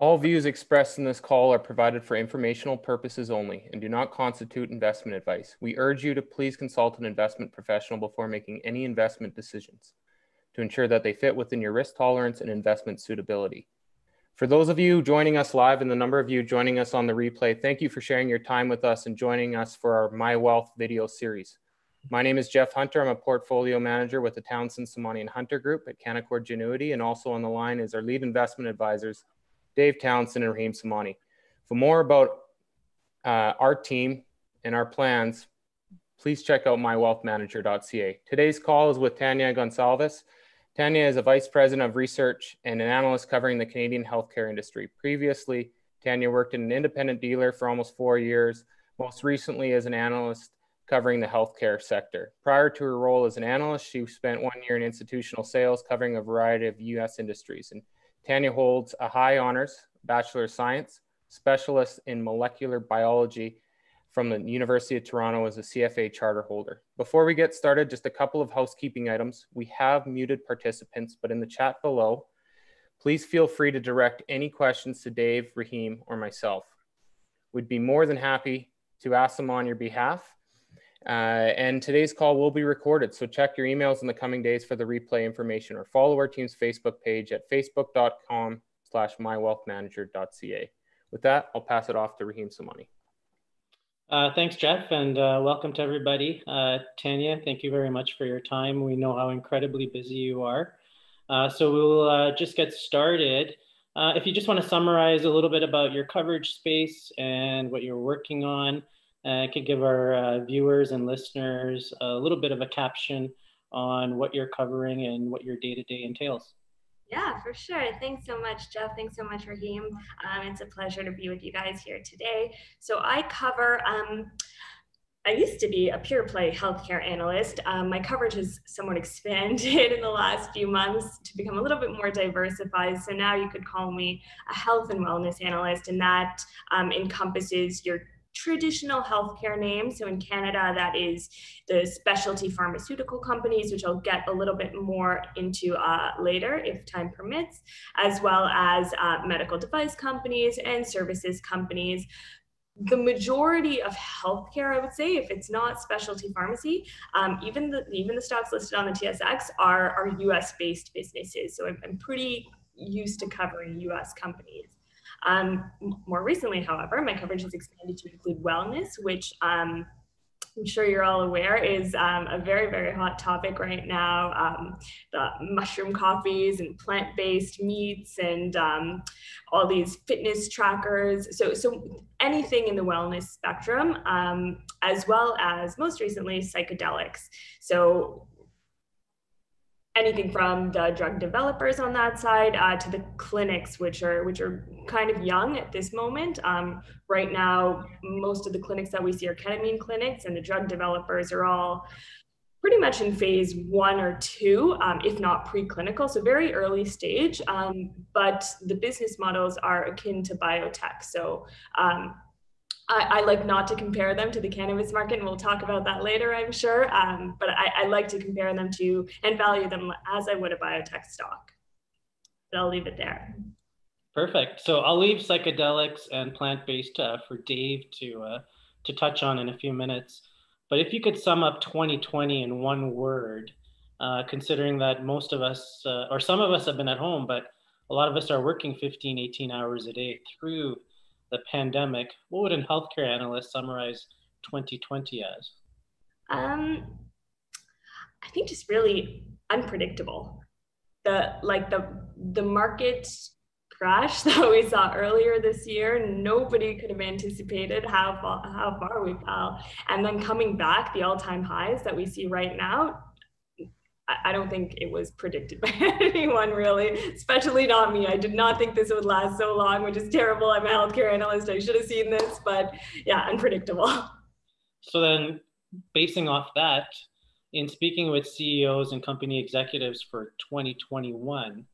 All views expressed in this call are provided for informational purposes only and do not constitute investment advice. We urge you to please consult an investment professional before making any investment decisions to ensure that they fit within your risk tolerance and investment suitability. For those of you joining us live and the number of you joining us on the replay, thank you for sharing your time with us and joining us for our My Wealth video series. My name is Jeff Hunter. I'm a portfolio manager with the Townshend Somani and Hunter Group at Canaccord Genuity. And also on the line is our lead investment advisors, Dave Townshend and Raheem Somani. For more about uh, our team and our plans, please check out mywealthmanager.ca. Today's call is with Tania Gonsalves. Tania is a vice president of research and an analyst covering the Canadian healthcare industry. Previously, Tania worked in an independent dealer for almost four years, most recently as an analyst covering the healthcare sector. Prior to her role as an analyst, she spent one year in institutional sales covering a variety of U.S. industries. And Tania holds a high honors Bachelor of Science, specialist in molecular biology from the University of Toronto as a CFA charter holder. Before we get started, just a couple of housekeeping items. We have muted participants, but in the chat below, please feel free to direct any questions to Dave, Raheem, or myself. We'd be more than happy to ask them on your behalf. Uh, and today's call will be recorded, so check your emails in the coming days for the replay information or follow our team's Facebook page at facebook.com slash mywealthmanager.ca. With that, I'll pass it off to Raheem Somani. Uh, thanks, Jeff, and uh, welcome to everybody. Uh, Tania, thank you very much for your time. We know how incredibly busy you are. Uh, so we'll uh, just get started. if you just want to summarize a little bit about your coverage space and what you're working on, uh, could give our uh, viewers and listeners a little bit of a caption on what you're covering and what your day-to-day entails. Yeah, for sure. Thanks so much, Jeff. Thanks so much, Raheem. Um, it's a pleasure to be with you guys here today. So I cover, um, I used to be a pure play healthcare analyst. Um, my coverage has somewhat expanded in the last few months to become a little bit more diversified. So now you could call me a health and wellness analyst, and that um, encompasses your traditional healthcare names. So in Canada, that is the specialty pharmaceutical companies, which I'll get a little bit more into uh, later if time permits, as well as uh, medical device companies and services companies. The majority of healthcare, I would say, if it's not specialty pharmacy, um, even the even the stocks listed on the TSX are are U.S. based businesses. So I'm, I'm pretty used to covering U.S. companies. Um, more recently, however, my coverage has expanded to include wellness, which um, I'm sure you're all aware is um, a very, very hot topic right now. Um, the mushroom coffees and plant-based meats and um, all these fitness trackers. So, so anything in the wellness spectrum, um, as well as most recently psychedelics. So anything from the drug developers on that side uh, to the clinics, which are which are kind of young at this moment. Um, right now, most of the clinics that we see are ketamine clinics, and the drug developers are all pretty much in phase one or two, um, if not preclinical, so very early stage. Um, but the business models are akin to biotech. So um, I, I, like not to compare them to the cannabis market, and we'll talk about that later, I'm sure. Um, but I, I, like to compare them to and value them as I would a biotech stock. But I'll leave it there. Perfect. So I'll leave psychedelics and plant-based uh, for Dave to uh, to touch on in a few minutes. But if you could sum up 2020 in one word, uh, considering that most of us, uh, or some of us, have been at home, but a lot of us are working 15, 18 hours a day through the pandemic, what would a healthcare analyst summarize 2020 as? Um, I think just really unpredictable. The like the the market crash that we saw earlier this year, nobody could have anticipated how far, how far we fell. And then coming back, the all-time highs that we see right now, I don't think it was predicted by anyone really, especially not me. I did not think this would last so long, which is terrible. I'm a healthcare analyst. I should have seen this, but yeah, unpredictable. So then, basing off that, in speaking with CEOs and company executives for 2021,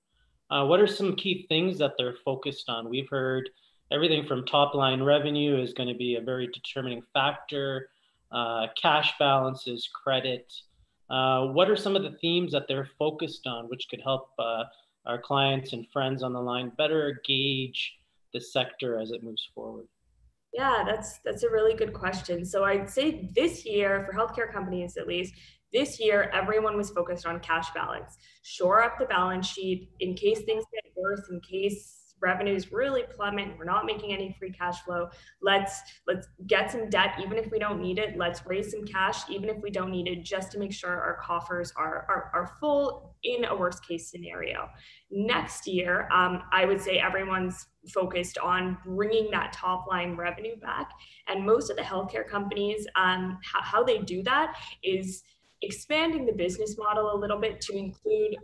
uh, what are some key things that they're focused on? We've heard everything from top line revenue is going to be a very determining factor, uh, cash balances, credit. Uh, what are some of the themes that they're focused on, which could help uh, our clients and friends on the line better gauge the sector as it moves forward? Yeah, that's that's a really good question. So I'd say this year for healthcare companies at least, this year everyone was focused on cash balance. Shore up the balance sheet in case things get worse, in case revenues really plummet we're not making any free cash flow let's let's get some debt even if we don't need it let's raise some cash even if we don't need it just to make sure our coffers are are, are full in a worst case scenario. Next year um, i would say everyone's focused on bringing that top line revenue back and most of the healthcare companies um, how, how they do that is expanding the business model a little bit to include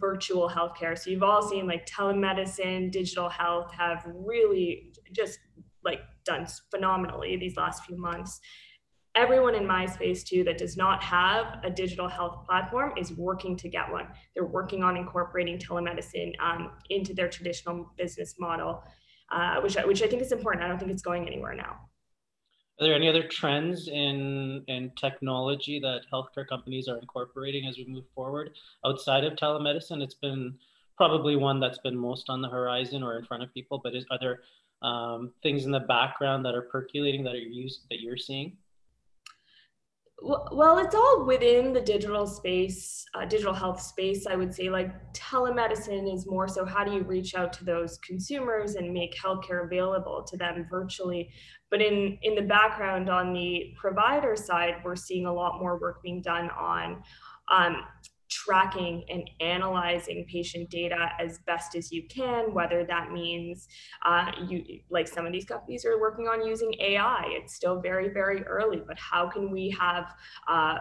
virtual healthcare. So you've all seen like telemedicine, digital health have really just like done phenomenally these last few months. Everyone in my space too that does not have a digital health platform is working to get one. They're working on incorporating telemedicine um, into their traditional business model, uh, which which I think is important. I don't think it's going anywhere now. Are there any other trends in, in technology that healthcare companies are incorporating as we move forward outside of telemedicine? It's been probably one that's been most on the horizon or in front of people, but is, are there um, things in the background that are percolating that are used that you're seeing? Well, it's all within the digital space, uh, digital health space. I would say, like telemedicine is more so how do you reach out to those consumers and make healthcare available to them virtually. But in in the background, on the provider side, we're seeing a lot more work being done on um, tracking and analyzing patient data as best as you can whether that means uh, you like some of these companies are working on using ai it's still very very early but how can we have uh,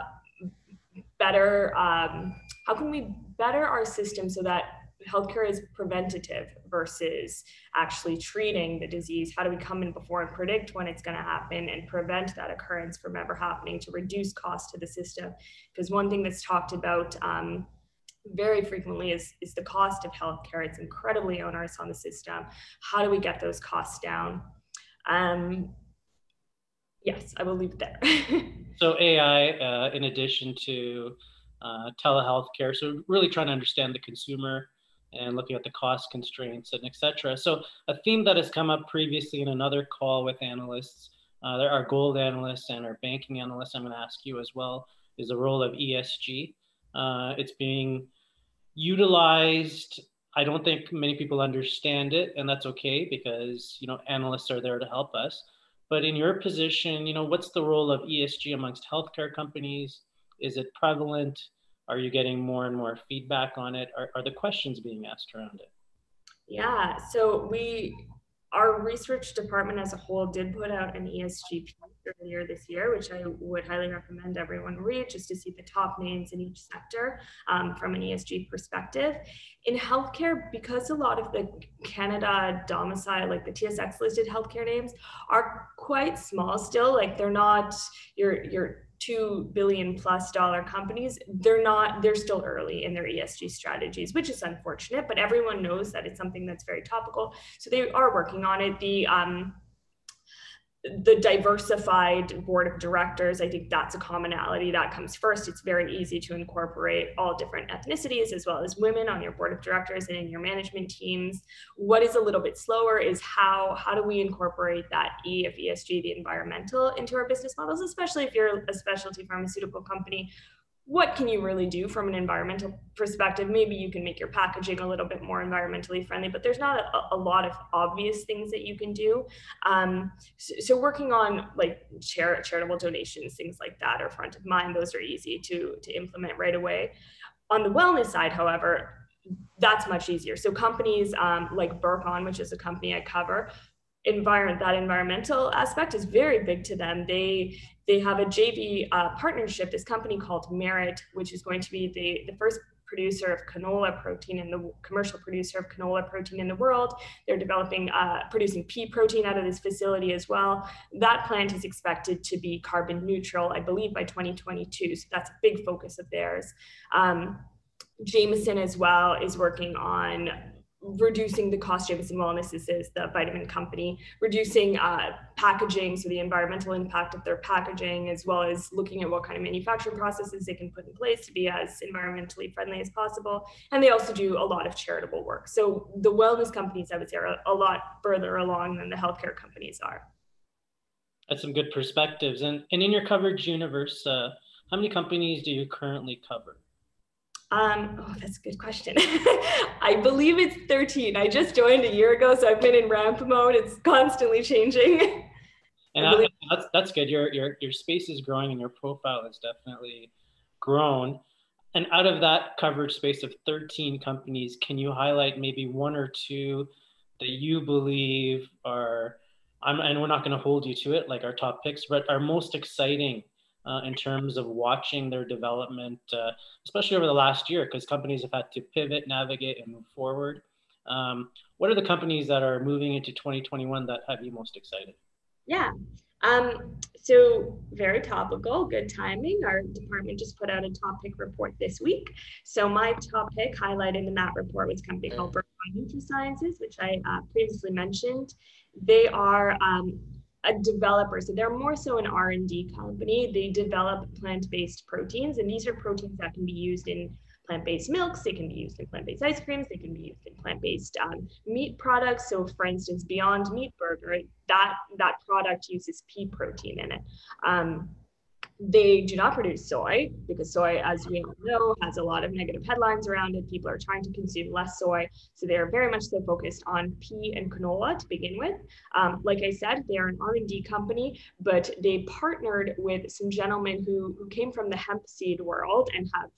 better um, how can we better our system so that healthcare is preventative versus actually treating the disease. How do we come in before and predict when it's going to happen and prevent that occurrence from ever happening to reduce cost to the system? Because one thing that's talked about um, very frequently is, is the cost of healthcare. It's incredibly onerous on the system. How do we get those costs down? Um, yes, I will leave it there. so AI, uh, in addition to uh, telehealth care, so really trying to understand the consumer and looking at the cost constraints and etc. So a theme that has come up previously in another call with analysts, uh, there are gold analysts and our banking analysts. I'm going to ask you as well is the role of ESG. Uh, it's being utilized. I don't think many people understand it, and that's okay because you know analysts are there to help us. But in your position, you know, what's the role of ESG amongst healthcare companies? Is it prevalent? Are you getting more and more feedback on it? Are, are the questions being asked around it? Yeah, so we, our research department as a whole did put out an ESG piece earlier this year, which I would highly recommend everyone read just to see the top names in each sector um, from an ESG perspective. In healthcare, because a lot of the Canada domicile, like the TSX listed healthcare names, are quite small still, like they're not your your two billion plus dollar companies they're not they're still early in their esg strategies which is unfortunate but everyone knows that it's something that's very topical. So they are working on it. The um, the diversified board of directors, I think that's a commonality that comes first. It's very easy to incorporate all different ethnicities as well as women on your board of directors and in your management teams. What is a little bit slower is how how do we incorporate that E of ESG, the environmental, into our business models, especially if you're a specialty pharmaceutical company what can you really do from an environmental perspective? Maybe you can make your packaging a little bit more environmentally friendly, but there's not a, a lot of obvious things that you can do. Um, so, so, working on like char- charitable donations, things like that are front of mind. Those are easy to, to implement right away. On the wellness side, however, that's much easier. So companies um, like Burcon, which is a company I cover, environment that environmental aspect is very big to them. They they have a jv uh, partnership this company called merit which is going to be the, the first producer of canola protein and the commercial producer of canola protein in the world. They're developing uh, producing pea protein out of this facility as well. That plant is expected to be carbon neutral i believe by 2022 so that's a big focus of theirs. Um, Jamieson as well is working on reducing the cost Jamieson Wellness is, is the vitamin company, reducing uh, packaging, so the environmental impact of their packaging, as well as looking at what kind of manufacturing processes they can put in place to be as environmentally friendly as possible. And they also do a lot of charitable work. So the wellness companies, I would say, are a lot further along than the healthcare companies are. That's some good perspectives. And, and in your coverage universe, uh, how many companies do you currently cover? Um, oh, that's a good question. I believe it's 13. I just joined a year ago, so I've been in ramp mode. It's constantly changing. And I, that's that's good. Your your your space is growing, and your profile has definitely grown. And out of that coverage space of 13 companies, can you highlight maybe one or two that you believe are, I'm, and we're not going to hold you to it, like our top picks, but are most exciting uh, in terms of watching their development, uh, especially over the last year, because companies have had to pivot, navigate, and move forward. Um, what are the companies that are moving into 2021 that have you most excited? Yeah. Um, so very topical, good timing. Our department just put out a top pick report this week. So my top pick highlighted in that report was a company called Burcon Sciences, which I uh, previously mentioned. They are um, a developer. So they're more so an R&D company. They develop plant-based proteins, and these are proteins that can be used in plant-based milks. They can be used in plant-based ice creams. They can be used in plant-based um, meat products. So, for instance, Beyond Meat Burger, that that product uses pea protein in it. Um, they do not produce soy because soy, as we know, has a lot of negative headlines around it. People are trying to consume less soy. So they are very much so focused on pea and canola to begin with. Um, like I said, they are an R&D company, but they partnered with some gentlemen who, who came from the hemp seed world and have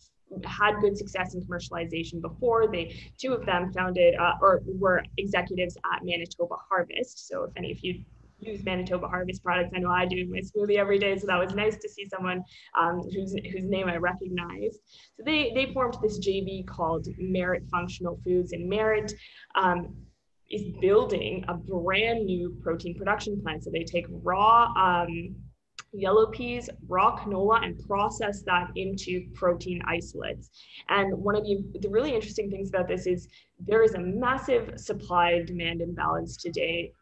had good success in commercialization before. They two of them founded uh, or were executives at Manitoba Harvest. So if any of you use Manitoba Harvest products. I know I do in my smoothie every day, so that was nice to see someone um, whose, whose name I recognized. So they, they formed this JV called Merit Functional Foods, and Merit um, is building a brand new protein production plant. So they take raw um, yellow peas, raw canola, and process that into protein isolates. And one of the, the really interesting things about this is there is a massive supply demand imbalance today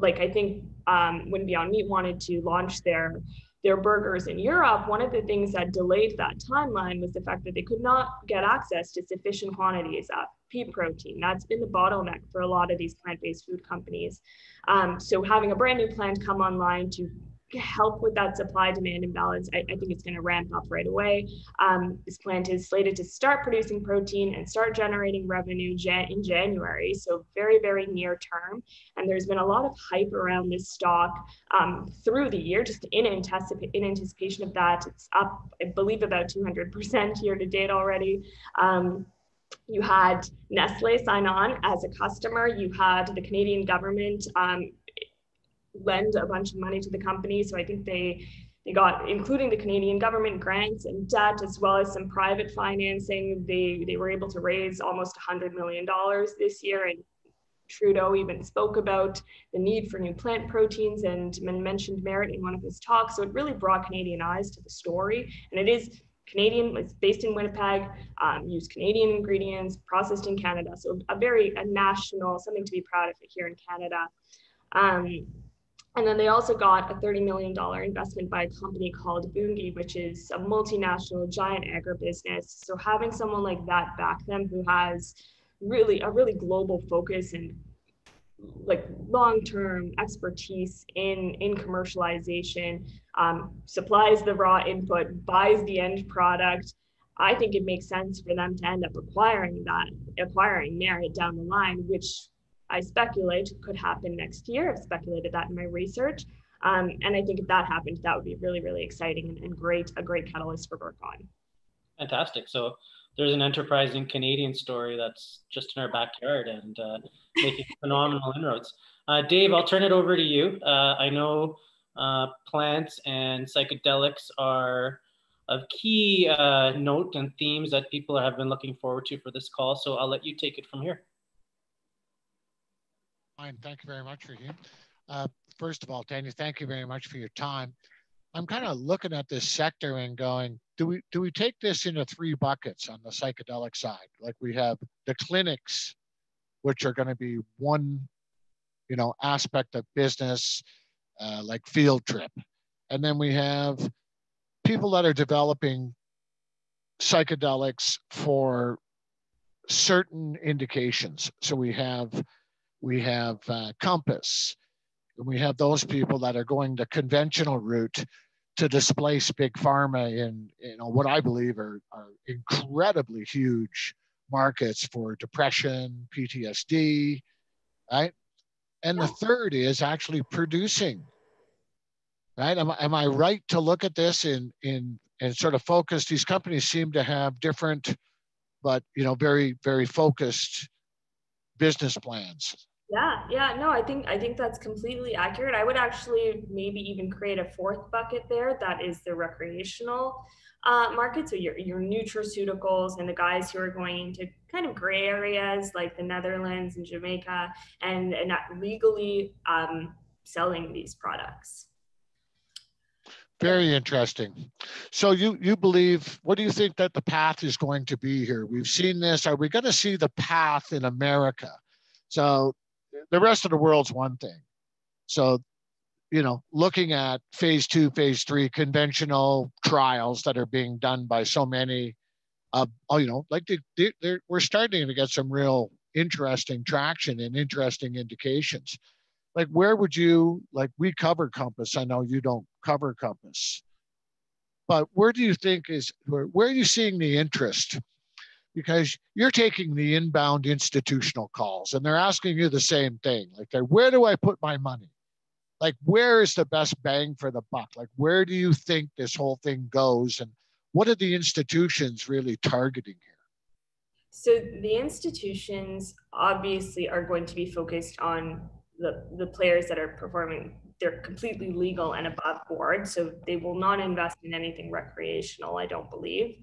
like I think um, when Beyond Meat wanted to launch their their burgers in Europe, one of the things that delayed that timeline was the fact that they could not get access to sufficient quantities of pea protein. That's been the bottleneck for a lot of these plant-based food companies. Um, so having a brand new plant come online to help with that supply demand imbalance, I, I think it's going to ramp up right away. Um, this plant is slated to start producing protein and start generating revenue jan- in January, so very, very near term. And there's been a lot of hype around this stock um, through the year, just in, anticip- in anticipation of that. It's up, I believe, about 200% year to date already. Um, you had Nestle sign on as a customer. You had the Canadian government um, lend a bunch of money to the company. So I think they they got, including the Canadian government grants and debt, as well as some private financing. They they were able to raise almost $100 million this year. And Trudeau even spoke about the need for new plant proteins and mentioned merit in one of his talks. So it really brought Canadian eyes to the story. And it is Canadian, it's based in Winnipeg, um, use Canadian ingredients, processed in Canada. So a very a national, something to be proud of here in Canada. Um, and then they also got a $30 million investment by a company called Bunge, which is a multinational giant agribusiness. So having someone like that back them who has really a really global focus and like long-term expertise in in commercialization, um, supplies the raw input, buys the end product. I think it makes sense for them to end up acquiring that, acquiring Merit down the line, which I speculate could happen next year. I've speculated that in my research. Um, and I think if that happened, that would be really, really exciting and, and great, a great catalyst for Burcon. Fantastic. So there's an enterprising Canadian story that's just in our backyard and uh, making phenomenal inroads. Uh, Dave, I'll turn it over to you. Uh, I know uh, plants and psychedelics are of key uh, note and themes that people have been looking forward to for this call. So I'll let you take it from here. Fine. Thank you very much, Raheem. Uh, first of all, Tania, thank you very much for your time. I'm kind of looking at this sector and going, do we do we take this into three buckets on the psychedelic side? Like we have the clinics which are going to be one, you know, aspect of business, uh, like field trip. And then we have people that are developing psychedelics for certain indications. So we have we have uh, Compass, and we have those people that are going the conventional route to displace big pharma in you know what I believe are, are incredibly huge markets for depression, PTSD, right? And the third is actually producing. Right? Am, am I right to look at this in in and sort of focus? These companies seem to have different, but you know, very very focused business plans. Yeah, yeah, no, I think I think that's completely accurate. I would actually maybe even create a fourth bucket there that is the recreational uh, market. So your your nutraceuticals and the guys who are going into kind of gray areas like the Netherlands and Jamaica and and not legally um, selling these products. Very interesting. So you you believe what do you think that the path is going to be here? We've seen this. Are we going to see the path in America? So the rest of the world's one thing. So, you know, looking at phase two, phase three conventional trials that are being done by so many, uh, oh, you know, like they, they, we're starting to get some real interesting traction and interesting indications. Like, where would you like? We cover Compass. I know you don't cover Compass, but where do you think is where, where are you seeing the interest? Because you're taking the inbound institutional calls and they're asking you the same thing. Like where do i put my money? Like where is the best bang for the buck? Like where do you think this whole thing goes? And what are the institutions really targeting here? So the institutions obviously are going to be focused on the, the players that are performing. They're completely legal and above board so they will not invest in anything recreational i don't believe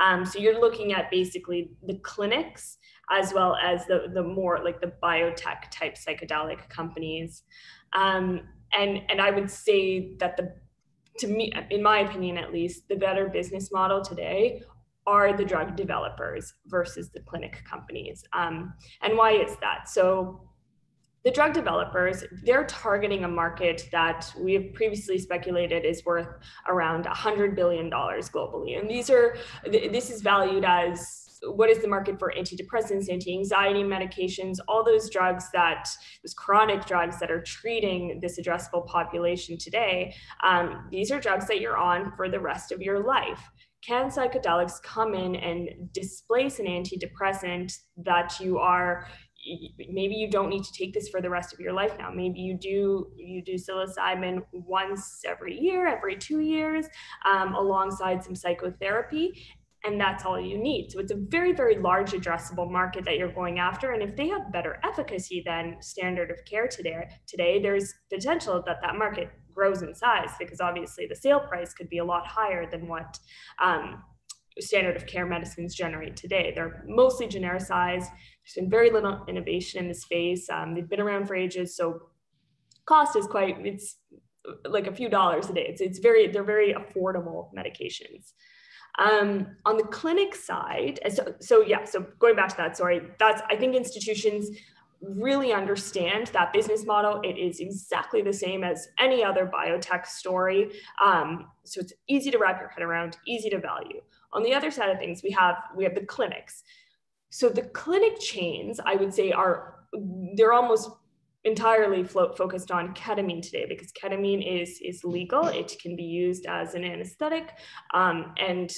um, so you're looking at basically the clinics as well as the, the more like the biotech type psychedelic companies. Um, and, and I would say that the, to me, in my opinion at least, the better business model today are the drug developers versus the clinic companies. Um, and why is that? So the drug developers, they're targeting a market that we have previously speculated is worth around $100 billion globally. And these are, this is valued as what is the market for antidepressants, anti-anxiety medications, all those drugs that, those chronic drugs that are treating this addressable population today. Um, these are drugs that you're on for the rest of your life. Can psychedelics come in and displace an antidepressant that you are maybe you don't need to take this for the rest of your life now maybe you do you do psilocybin once every year every two years um, alongside some psychotherapy and that's all you need so it's a very very large addressable market that you're going after and if they have better efficacy than standard of care today today there's potential that that market grows in size because obviously the sale price could be a lot higher than what um, standard of care medicines generate today. They're mostly genericized. There's been very little innovation in the space. Um, they've been around for ages, so cost is quite, it's like a few dollars a day. It's, it's very, they're very affordable medications. Um, on the clinic side, so, so yeah, so going back to that, sorry, that's, I think institutions really understand that business model. It is exactly the same as any other biotech story. Um, so it's easy to wrap your head around, easy to value. On the other side of things, we have we have the clinics. So the clinic chains, I would say, are they're almost entirely float focused on ketamine today because ketamine is is legal. It can be used as an anesthetic, um, and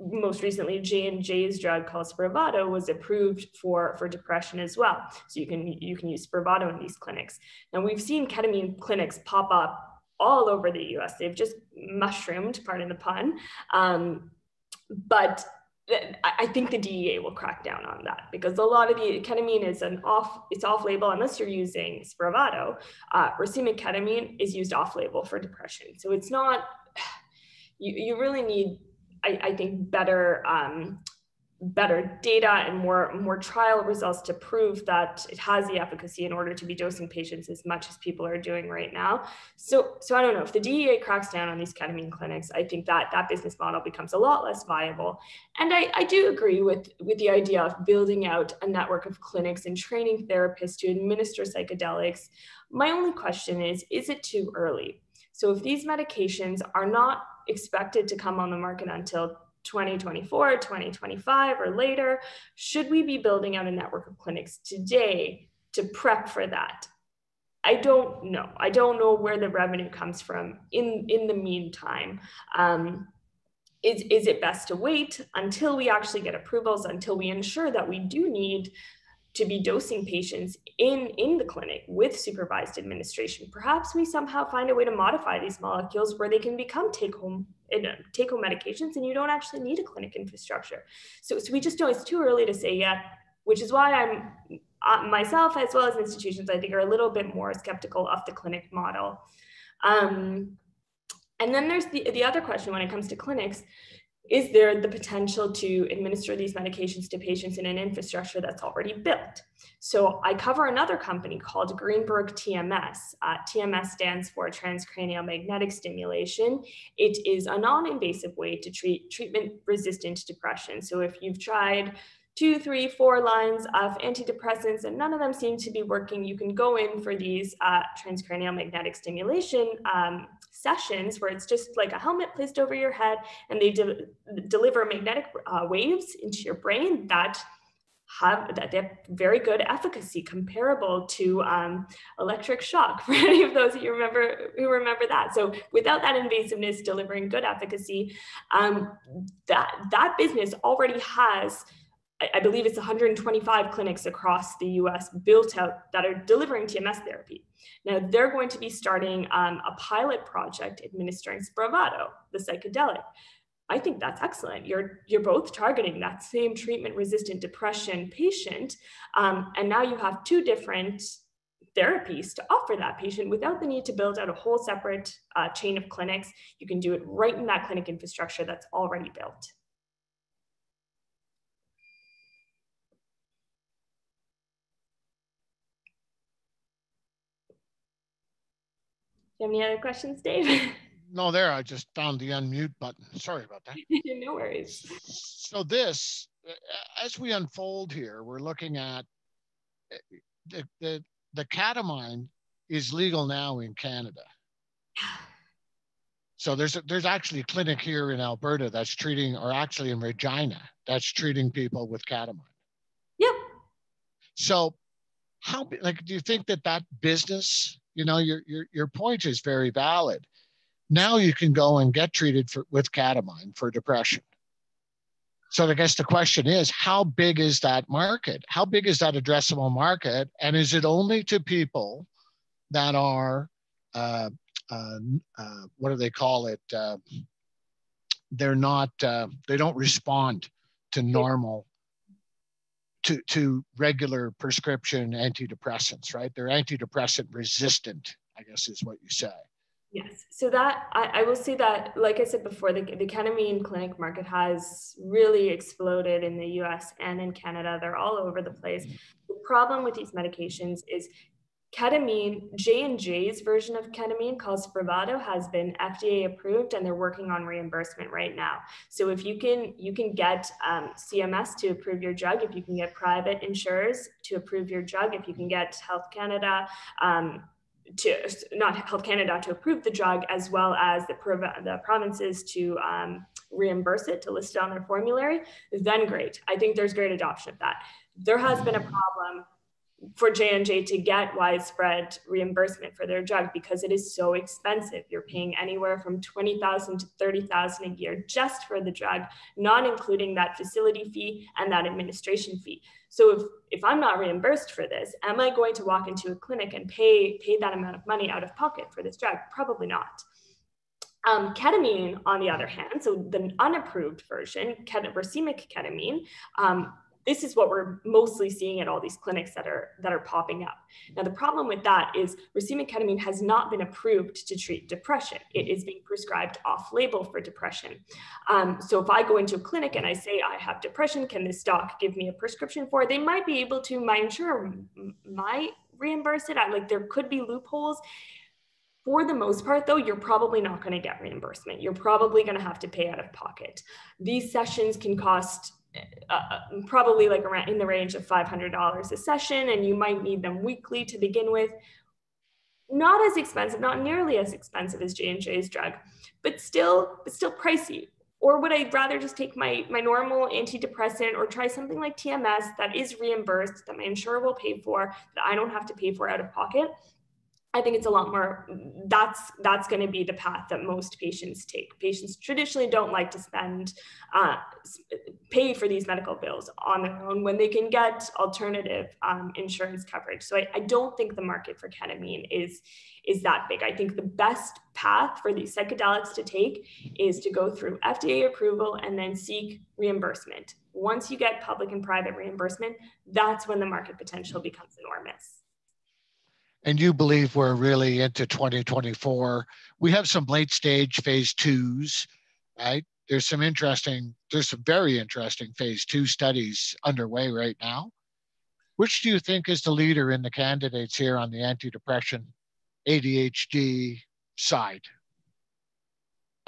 most recently J and J's drug called Spravato was approved for for depression as well. So you can you can use Spravato in these clinics. Now we've seen ketamine clinics pop up all over the U.S. They've just mushroomed, pardon the pun. Um, but I think the DEA will crack down on that because a lot of the ketamine is an off, it's off label unless you're using Spravato. Uh, racemic ketamine is used off label for depression. So it's not, you, you really need, I, I think, better um, better data and more more trial results to prove that it has the efficacy in order to be dosing patients as much as people are doing right now. So so i don't know if the dea cracks down on these ketamine clinics i think that that business model becomes a lot less viable. And i i do agree with with the idea of building out a network of clinics and training therapists to administer psychedelics. My only question is is it too early? So if these medications are not expected to come on the market until 2024, 2025, or later? Should we be building out a network of clinics today to prep for that? I don't know. I don't know where the revenue comes from in, in the meantime. Um, is, is it best to wait until we actually get approvals, until we ensure that we do need to be dosing patients in, in the clinic with supervised administration. Perhaps we somehow find a way to modify these molecules where they can become take-home take-home medications and you don't actually need a clinic infrastructure. So, so we just know it's too early to say yet, which is why I'm uh, myself as well as institutions, I think are a little bit more skeptical of the clinic model. Um, and then there's the, the other question when it comes to clinics, is there the potential to administer these medications to patients in an infrastructure that's already built? So I cover another company called Greenbrook TMS. Uh, TMS stands for transcranial magnetic stimulation. It is a non-invasive way to treat treatment-resistant depression. So if you've tried two, three, four lines of antidepressants and none of them seem to be working, you can go in for these uh, transcranial magnetic stimulation um, sessions where it's just like a helmet placed over your head and they de deliver magnetic uh, waves into your brain that have that they have very good efficacy comparable to um, electric shock for any of those you remember who remember that. So without that invasiveness delivering good efficacy um, that that business already has I believe it's 125 clinics across the US built out that are delivering TMS therapy. Now they're going to be starting um, a pilot project administering Spravato, the psychedelic. I think that's excellent. You're, you're both targeting that same treatment resistant depression patient. Um, and now you have two different therapies to offer that patient without the need to build out a whole separate uh, chain of clinics. You can do it right in that clinic infrastructure that's already built. You have any other questions, Dave? no, there. I just found the unmute button. Sorry about that. no worries. So this, as we unfold here, we're looking at eh, the the, the ketamine is legal now in Canada. So there's a, there's actually a clinic here in Alberta that's treating, or actually in Regina, that's treating people with ketamine. Yep. So, how like do you think that that business you know, your, your, your point is very valid. Now you can go and get treated for, with ketamine for depression. So I guess the question is, how big is that market? How big is that addressable market? And is it only to people that are, uh, uh, uh, what do they call it? Uh, they're not, uh, they don't respond to normal to, to regular prescription antidepressants, right? They're antidepressant resistant, I guess is what you say. Yes. So that I, I, will say that, like I said before, the, the ketamine clinic market has really exploded in the US and in Canada. They're all over the place. Mm-hmm. The problem with these medications is ketamine, J&J's version of ketamine called Spravato has been FDA approved and they're working on reimbursement right now. So if you can, you can get um, CMS to approve your drug, if you can get private insurers to approve your drug, if you can get Health Canada, um, to not Health Canada to approve the drug, as well as the, the provinces to um, reimburse it, to list it on their formulary, then great. I think there's great adoption of that. There has been a problem for J&J to get widespread reimbursement for their drug because it is so expensive. You're paying anywhere from 20,000 to 30,000 a year just for the drug, not including that facility fee and that administration fee. So if, if I'm not reimbursed for this, am I going to walk into a clinic and pay, pay that amount of money out of pocket for this drug? Probably not. Um, ketamine, on the other hand, so the unapproved version, ket- racemic ketamine, um, this is what we're mostly seeing at all these clinics that are that are popping up. Now the problem with that is racemic ketamine has not been approved to treat depression. It is being prescribed off-label for depression. Um, so if I go into a clinic and I say I have depression, can this doc give me a prescription for it? They might be able to. My insurer might reimburse it. I, like there could be loopholes. For the most part, though, you're probably not going to get reimbursement. You're probably going to have to pay out of pocket. These sessions can cost uh, uh, probably like around in the range of $500 a session, and you might need them weekly to begin with. Not as expensive, not nearly as expensive as J&J's drug, but still, but still pricey. Or would I rather just take my, my normal antidepressant or try something like TMS that is reimbursed, that my insurer will pay for, that I don't have to pay for out of pocket? I think it's a lot more, that's, that's going to be the path that most patients take. Patients traditionally don't like to spend, uh, pay for these medical bills on their own when they can get alternative um, insurance coverage. So I, I don't think the market for ketamine is, is that big. I think the best path for these psychedelics to take is to go through FDA approval and then seek reimbursement. Once you get public and private reimbursement, that's when the market potential becomes enormous and you believe we're really into 2024. We have some late stage phase twos, right? There's some interesting, there's some very interesting phase two studies underway right now. Which do you think is the leader in the candidates here on the antidepressant ADHD side?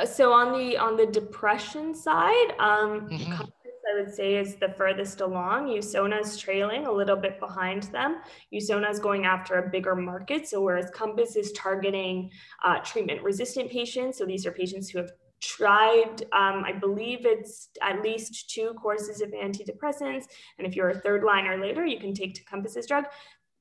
So on the on the depression side, um, mm-hmm. I would say is the furthest along. Usona is trailing a little bit behind them. Usona is going after a bigger market. So whereas Compass is targeting uh, treatment resistant patients, so these are patients who have tried, um, I believe it's at least two courses of antidepressants. And if you're a third line or later, you can take to Compass's drug.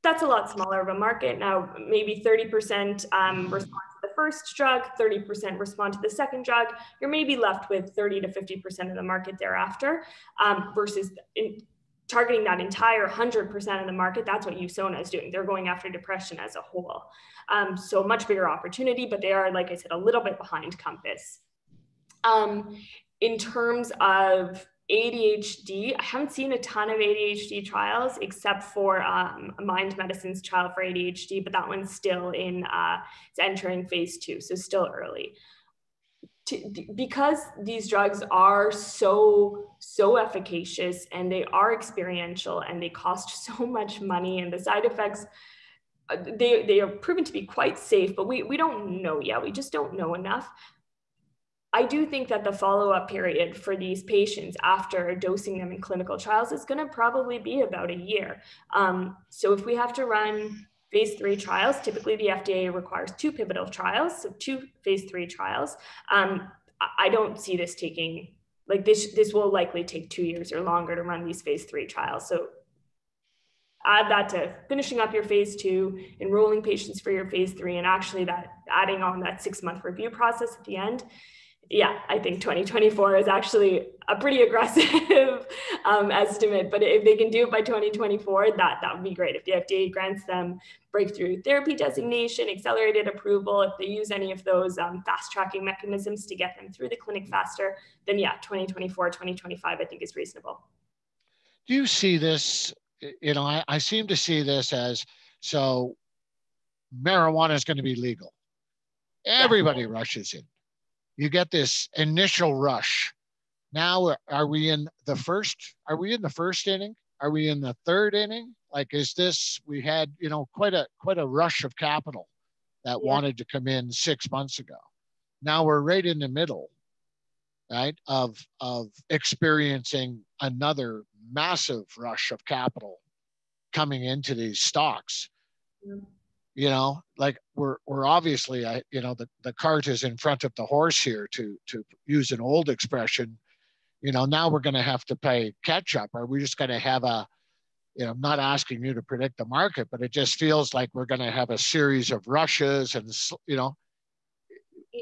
That's a lot smaller of a market. Now, maybe 30% um, response first drug, 30% respond to the second drug, you're maybe left with 30 to 50% of the market thereafter um, versus in, targeting that entire 100% of the market. That's what Usona is doing. They're going after depression as a whole. Um, so much bigger opportunity, but they are, like I said, a little bit behind Compass. Um, in terms of ADHD, I haven't seen a ton of ADHD trials except for um, Mind Medicine's trial for ADHD, but that one's still in, uh, it's entering phase two, so still early. To, because these drugs are so so efficacious and they are experiential and they cost so much money and the side effects uh, they, they are proven to be quite safe but we, we don't know yet we just don't know enough I do think that the follow up period for these patients after dosing them in clinical trials is going to probably be about a year. Um, so if we have to run phase three trials, typically the FDA requires two pivotal trials, so two phase three trials. Um, I don't see this taking like this. This will likely take two years or longer to run these phase three trials. So add that to finishing up your phase two, enrolling patients for your phase three, and actually that adding on that six month review process at the end yeah, I think 2024 is actually a pretty aggressive um, estimate. But if they can do it by 2024, that that would be great. If the FDA grants them breakthrough therapy designation, accelerated approval, if they use any of those um, fast tracking mechanisms to get them through the clinic faster, then yeah, 2024, 2025, I think is reasonable. Do you see this? You know, I, I seem to see this as so marijuana is going to be legal. Everybody yeah. rushes in you get this initial rush. Now, are we in the first? Are we in the first inning? Are we in the third inning? Like, is this? We had, you know, quite a quite a rush of capital that yeah. wanted to come in six months ago. Now we're right in the middle, right, of of experiencing another massive rush of capital coming into these stocks. Mm you know like we're we're obviously I, you know the, the cart is in front of the horse here to to use an old expression. You know now we're going to have to pay catch up are we just going to have a you know i'm not asking you to predict the market but it just feels like we're going to have a series of rushes and you know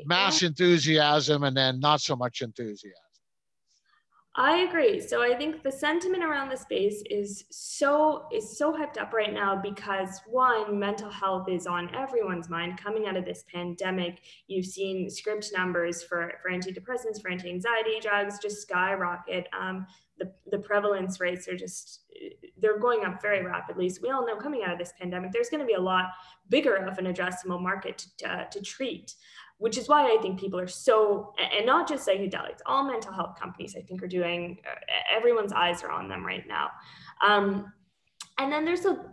mass enthusiasm and then not so much enthusiasm I agree. So I think the sentiment around the space is so is so hyped up right now because one, mental health is on everyone's mind coming out of this pandemic. You've seen script numbers for, for antidepressants, for anti-anxiety drugs just skyrocket. Um, the, the prevalence rates are just they're going up very rapidly. So we all know coming out of this pandemic, there's going to be a lot bigger of an addressable market to, to, to treat which is why I think people are so, and not just psychedelics, all mental health companies, I think, are doing, everyone's eyes are on them right now. Um, and then there's a,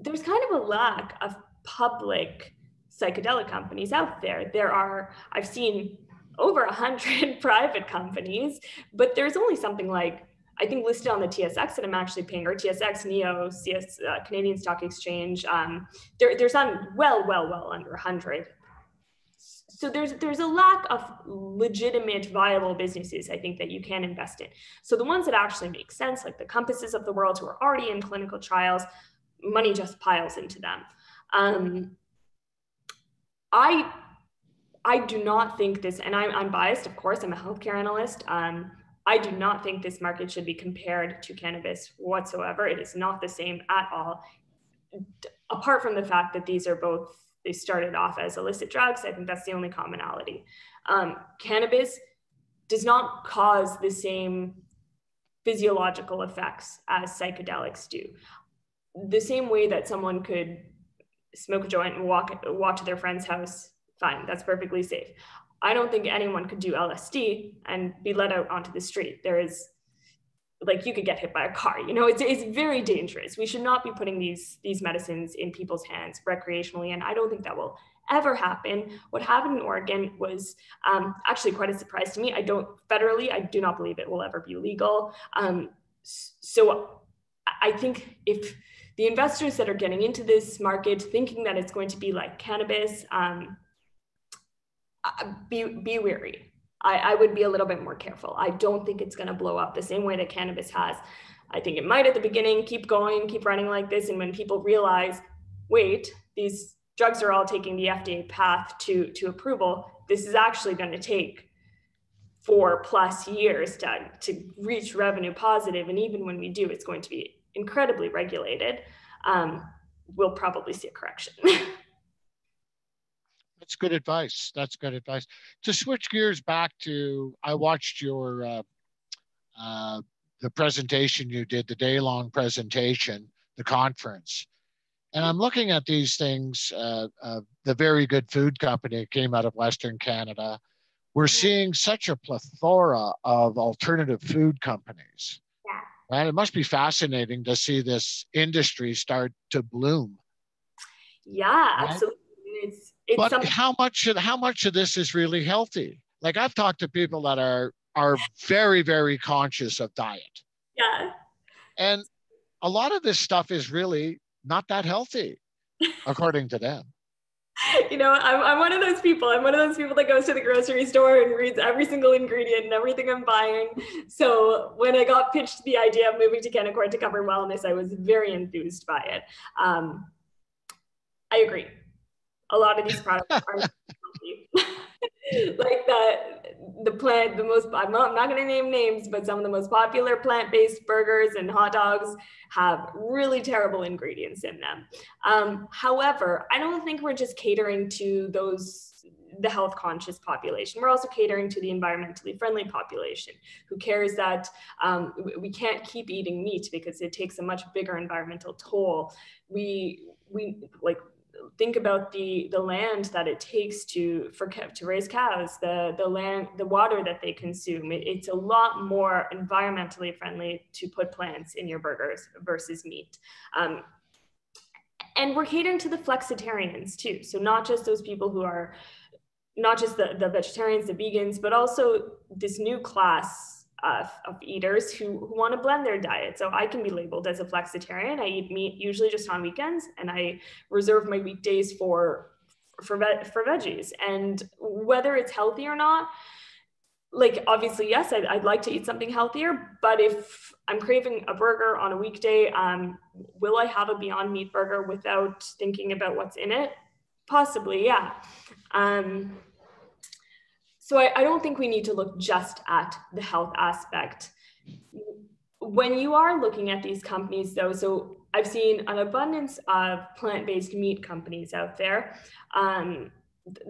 there's kind of a lack of public psychedelic companies out there. There are, I've seen over a hundred private companies, but there's only something like I think listed on the TSX that I'm actually paying, or TSX, NEO, CS, uh, Canadian Stock Exchange. Um, there, there's some well, well, well under 100 so there's there's a lack of legitimate viable businesses i think that you can invest in. So the ones that actually make sense like the compasses of the world who are already in clinical trials money just piles into them. Um, i i do not think this and I'm, I'm biased of course i'm a healthcare analyst. Um, i do not think this market should be compared to cannabis whatsoever. It is not the same at all apart from the fact that these are both they started off as illicit drugs. I think that's the only commonality. Um, cannabis does not cause the same physiological effects as psychedelics do. The same way that someone could smoke a joint and walk walk to their friend's house, fine, that's perfectly safe. I don't think anyone could do LSD and be let out onto the street. There is like you could get hit by a car you know? It's, it's very dangerous. We should not be putting these these medicines in people's hands recreationally and i don't think that will ever happen. What happened in oregon was um, actually quite a surprise to me. I don't federally i do not believe it will ever be legal. Um, so i think if the investors that are getting into this market thinking that it's going to be like cannabis um, uh, be, be wary I, I would be a little bit more careful. I don't think it's going to blow up the same way that cannabis has. I think it might at the beginning keep going, keep running like this. And when people realize, wait, these drugs are all taking the FDA path to, to approval, this is actually going to take four plus years to, to reach revenue positive. And even when we do, it's going to be incredibly regulated. Um, we'll probably see a correction. That's good advice. That's good advice. To switch gears back to, I watched your uh, uh, the presentation you did, the day long presentation, the conference, and I'm looking at these things. Uh, uh, the very good food company came out of Western Canada. We're seeing such a plethora of alternative food companies. Yeah. And it must be fascinating to see this industry start to bloom. Yeah, right? absolutely. It's but something- how much of, how much of this is really healthy? Like I've talked to people that are are very very conscious of diet. Yeah. And a lot of this stuff is really not that healthy, according to them. You know, I'm, I'm one of those people. I'm one of those people that goes to the grocery store and reads every single ingredient and everything I'm buying. So when I got pitched the idea of moving to Canaccord to cover wellness, I was very enthused by it. Um, I agree a lot of these products are healthy. like the the plant the most i'm not, I'm not going to name names but some of the most popular plant-based burgers and hot dogs have really terrible ingredients in them um, however i don't think we're just catering to those the health conscious population. We're also catering to the environmentally friendly population who cares that um, we can't keep eating meat because it takes a much bigger environmental toll. We we like think about the the land that it takes to for to raise cows the the land the water that they consume. It, it's a lot more environmentally friendly to put plants in your burgers versus meat. Um, and we're catering to the flexitarians too. So not just those people who are not just the, the vegetarians the vegans but also this new class of, eaters who, who want to blend their diet. So I can be labeled as a flexitarian. I eat meat usually just on weekends, and I reserve my weekdays for for for veggies. And whether it's healthy or not, like obviously yes, I'd, I'd like to eat something healthier. But if I'm craving a burger on a weekday, um, will I have a Beyond Meat burger without thinking about what's in it? Possibly, yeah. Um, so I, I don't think we need to look just at the health aspect when you are looking at these companies though, so I've seen an abundance of plant-based meat companies out there. Um,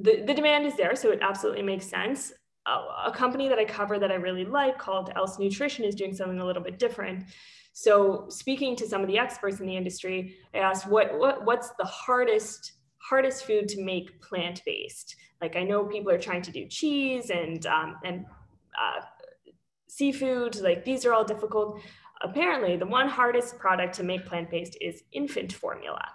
the, the demand is there, so it absolutely makes sense. a company that I cover that I really like called Else Nutrition is doing something a little bit different. So speaking to some of the experts in the industry, I asked what, what what's the hardest hardest food to make plant-based? Like I know people are trying to do cheese and um, and uh, seafood, like these are all difficult. Apparently, the one hardest product to make plant-based is infant formula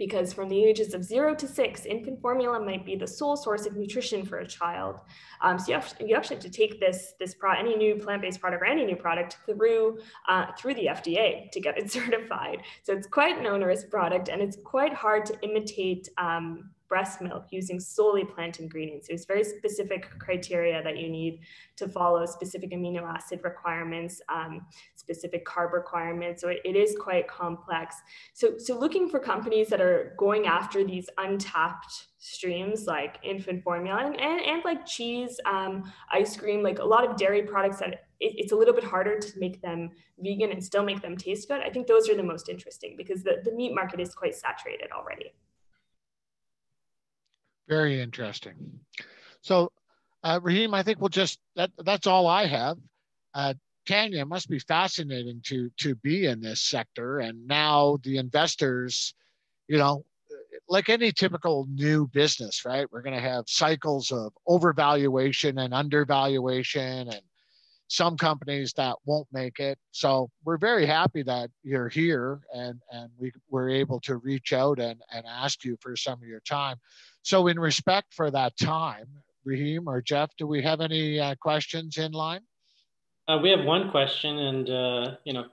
because from the ages of zero to six, infant formula might be the sole source of nutrition for a child. Um, so you, have, you actually have to take this, this pro, any new plant-based product or any new product through, uh, through the FDA to get it certified. So it's quite an onerous product and it's quite hard to imitate um, breast milk using solely plant ingredients. There's very specific criteria that you need to follow, specific amino acid requirements, um, specific carb requirements. So it, it is quite complex. So, so looking for companies that are going after these untapped streams like infant formula and, and, and like cheese, um, ice cream, like a lot of dairy products that it, it's a little bit harder to make them vegan and still make them taste good. I think those are the most interesting because the, the meat market is quite saturated already. Very interesting. So, uh, Raheem, I think we'll just that that's all I have. Uh, Tania, must be fascinating to to be in this sector, and now the investors, you know, like any typical new business, right? We're going to have cycles of overvaluation and undervaluation, and some companies that won't make it. So we're very happy that you're here, and and we were able to reach out and and ask you for some of your time. So, in respect for that time, Raheem or Jeff, do we have any uh, questions in line? Uh, we have one question, and uh, you know,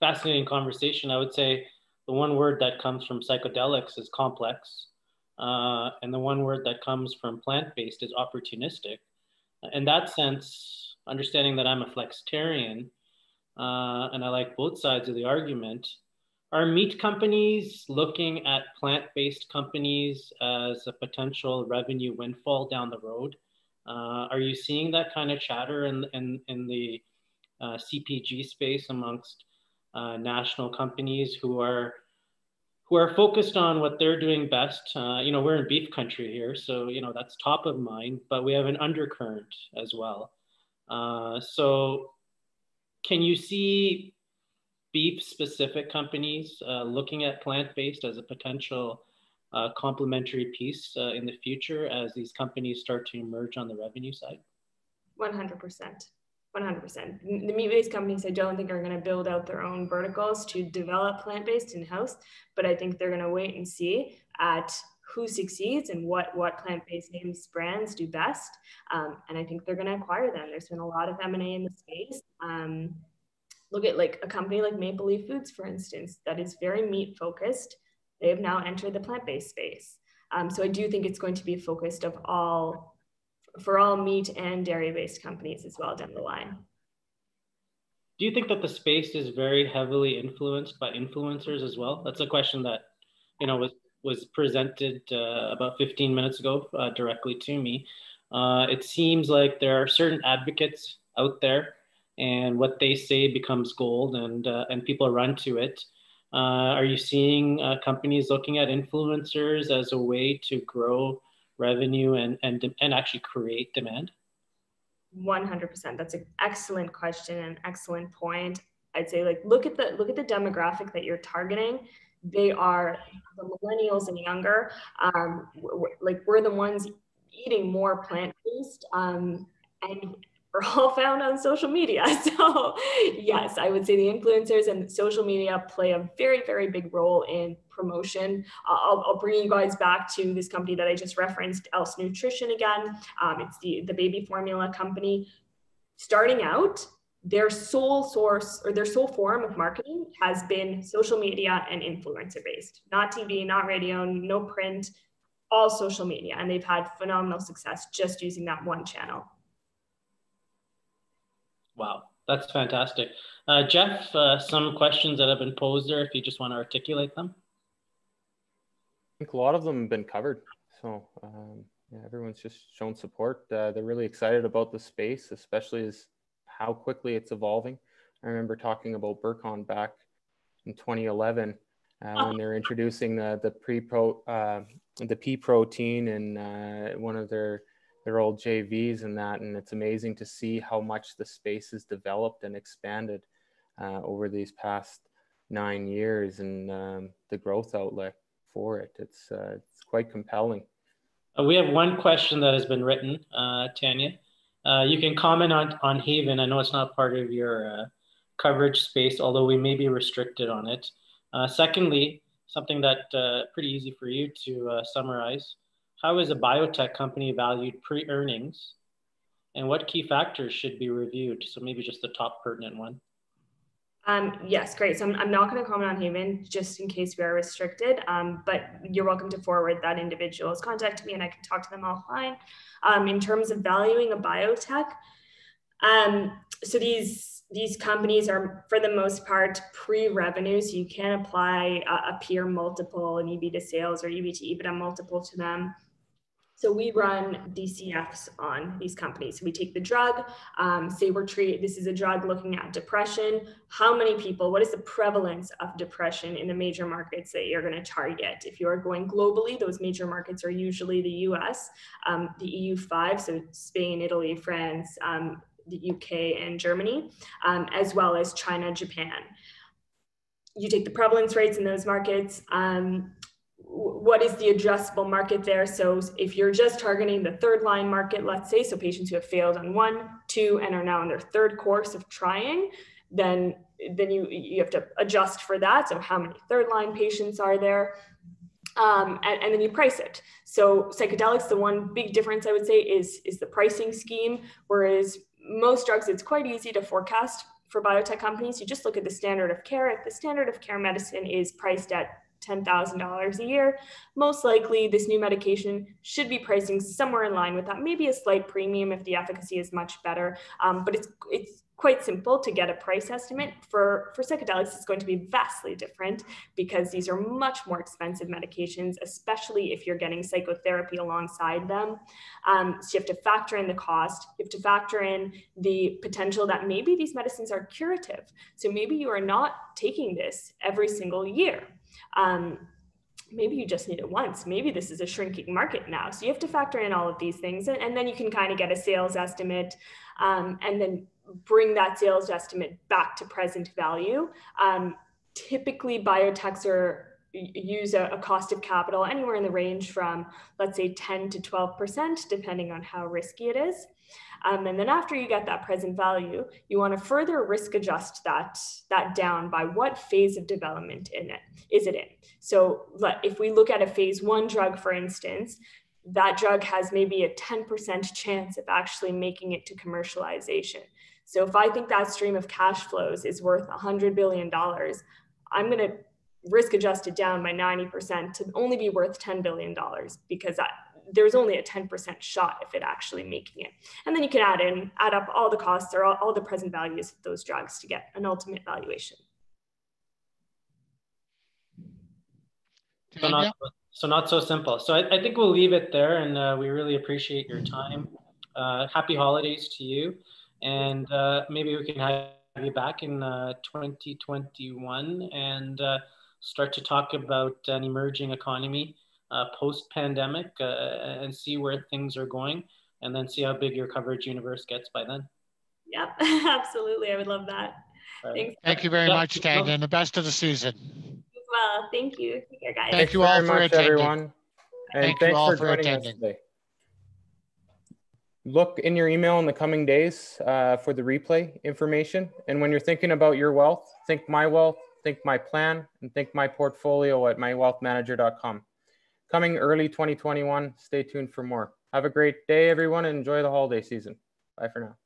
fascinating conversation. I would say the one word that comes from psychedelics is complex, uh, and the one word that comes from plant-based is opportunistic. In that sense, understanding that I'm a flexitarian uh, and I like both sides of the argument, are meat companies looking at plant-based companies as a potential revenue windfall down the road? Uh, are you seeing that kind of chatter in, in, in the uh, CPG space amongst uh, national companies who are who are focused on what they're doing best? Uh, you know, we're in beef country here, so you know that's top of mind. But we have an undercurrent as well. Uh, so, can you see beef specific companies uh, looking at plant based as a potential uh, complementary piece uh, in the future as these companies start to emerge on the revenue side? 100%. 100%. The meat based companies, I don't think are going to build out their own verticals to develop plant based in house, but I think they're going to wait and see at who succeeds and what what plant-based names brands do best um, and i think they're going to acquire them there's been a lot of m&a in the space um, look at like a company like Maple Leaf Foods, for instance, that is very meat focused. They have now entered the plant-based space. Um, so I do think it's going to be focused of all for all meat and dairy-based companies as well down the line. Do you think that the space is very heavily influenced by influencers as well? That's a question that you know was was presented uh, about 15 minutes ago uh, directly to me. Uh, it seems like there are certain advocates out there and what they say becomes gold and and people run to it. Are you seeing companies looking at influencers as a way to grow revenue and and, and actually create demand? 100% that's an excellent question and excellent point i'd say like look at the look at the demographic that you're targeting they are the millennials and younger um, like we're the ones eating more plant-based um, and are all found on social media. So, yes, I would say the influencers and social media play a very, very big role in promotion. Uh, I'll, I'll, bring you guys back to this company that I just referenced, Else Nutrition again. Um, it's the, the baby formula company. Starting out, their sole source or their sole form of marketing has been social media and influencer based, not TV, not radio, no print, all social media. And they've had phenomenal success just using that one channel. Wow, that's fantastic. Uh, Jeff, uh, some questions that have been posed there, if you just want to articulate them. I think a lot of them have been covered. So um, yeah, everyone's just shown support. Uh, they're really excited about the space, especially as how quickly it's evolving. I remember talking about Burcon back in 2011 uh, when they're introducing the the pre pro uh, the pea protein and uh, one of their their old JVs and that, and it's amazing to see how much the space has developed and expanded uh, over these past nine years and um, the growth outlet for it. It's uh, it's quite compelling. Uh, we have one question that has been written, Tania. You can comment on on Haven. I know it's not part of your coverage space, although we may be restricted on it. Uh, secondly, something that uh, pretty easy for you to uh, summarize. How is a biotech company valued pre-earnings and what key factors should be reviewed? So maybe just the top pertinent one. Um, yes, great. So I'm, I'm not going to comment on Haven just in case we are restricted, um, but you're welcome to forward that individual's contact to me and I can talk to them offline. Um, in terms of valuing a biotech, um, so these these companies are, for the most part, pre-revenue, so you can apply a, a peer multiple, an EV to sales or EV to EBITDA multiple to them. So we run DCFs on these companies. So we take the drug, um, say we're treating, this is a drug looking at depression. How many people, what is the prevalence of depression in the major markets that you're gonna target? If you're going globally, those major markets are usually the US, um, the EU5, so Spain, Italy, France, um, the UK and Germany, um, as well as China, Japan. You take the prevalence rates in those markets. Um, what is the addressable market there? So if you're just targeting the third line market, let's say, so patients who have failed on one, two, and are now in their third course of trying, then then you you have to adjust for that. So how many third line patients are there? Um, and, and, then you price it. So psychedelics, the one big difference I would say is is the pricing scheme, whereas most drugs, it's quite easy to forecast for biotech companies. You just look at the standard of care. If the standard of care medicine is priced at $10,000 a year, most likely this new medication should be pricing somewhere in line with that, maybe a slight premium if the efficacy is much better. Um, but it's, it's quite simple to get a price estimate. For, for psychedelics, it's going to be vastly different because these are much more expensive medications, especially if you're getting psychotherapy alongside them. Um, so you have to factor in the cost, you have to factor in the potential that maybe these medicines are curative. So maybe you are not taking this every single year. Um, maybe you just need it once. Maybe this is a shrinking market now. So you have to factor in all of these things. And, and then you can kind of get a sales estimate um, and then bring that sales estimate back to present value. Um, typically, biotechs are use a, a, cost of capital anywhere in the range from let's say 10 to 12 percent depending on how risky it is. Um, and then after you get that present value you want to further risk adjust that that down by what phase of development in it is it in? So if we look at a phase one drug for instance that drug has maybe a 10% chance of actually making it to commercialization so if I think that stream of cash flows is worth $100 billion, I'm going to risk adjust it down by 90% to only be worth $10 billion because that, there's only a 10% shot if it actually making it. And then you can add in, add up all the costs or all, all the present values of those drugs to get an ultimate valuation. So not, so not so simple. So I, I think we'll leave it there and uh, we really appreciate your time. Uh, happy holidays to you and uh, maybe we can have you back in uh, 2021 and uh, start to talk about an emerging economy uh, post-pandemic uh, and see where things are going and then see how big your coverage universe gets by then. Yep, absolutely. I would love that. Right. Thanks. Thank you very yeah. much, Tania, and the best of the season. Well. Thank you. Take care, guys. Thank you all for much, attending. everyone. And Thank you all for, for attending. today look in your email in the coming days uh, for the replay information. And when you're thinking about your wealth, think my wealth, think my plan, and think my portfolio at mywealthmanager.com. Coming early 2021, stay tuned for more. Have a great day, everyone, and enjoy the holiday season. Bye for now.